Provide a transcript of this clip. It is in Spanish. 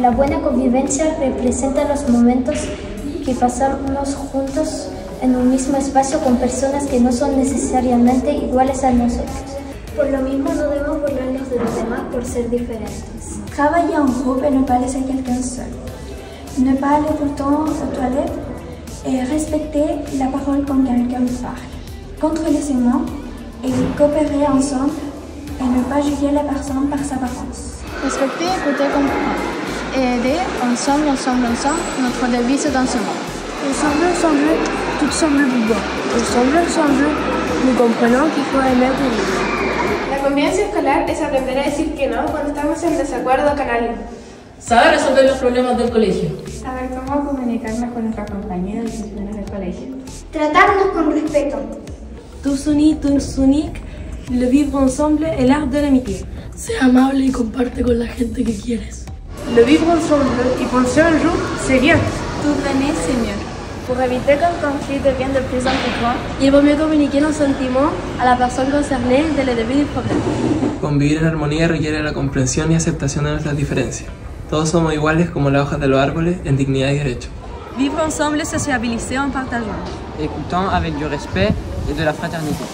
La buena convivencia representa los momentos que pasamos juntos en un mismo espacio con personas que no son necesariamente iguales a nosotros. Por lo mismo no debemos burlarnos de los demás por ser diferentes. Travailler en groupe et ne pas laisser quelqu'un seul. Ne pas aller tout le temps aux toilettes et respecter la parole quand quelqu'un parle. Contrôler ses mots et coopérer ensemble et ne pas juger la personne par sa apparence. Respecter, écouter, comprendre. Aider, ensemble, ensemble, ensemble, notre devise dans ce monde. Ensemble, ensemble, tout semble bon. Ensemble, ensemble, nous comprenons qu'il faut aimer. La convivencia escolar es aprender a decir que no cuando estamos en desacuerdo con alguien. Saber resolver los problemas del colegio. Saber cómo comunicarnos con nuestros compañeros y compañeras del colegio. Tratarnos con respeto. Tous unis, tous uniques, le vivre ensemble et l'art de l'amitié. Sé amable y comparte con la gente que quieres. Le vivre ensemble y penser un jour, c'est bien. Tout venez, c'est mieux. Pour éviter qu'un conflit devienne de plus en plus grand, il vaut mieux communiquer nos sentiments à la personne concernée dès le début du problème. Convivir en armonía requiere la comprensión y aceptación de nuestras diferencias. Todos somos iguales como las hojas de los árboles en dignidad y derecho. Vivre ensemble, sociabiliser en partageant. Écoutant avec du respect et de la fraternité.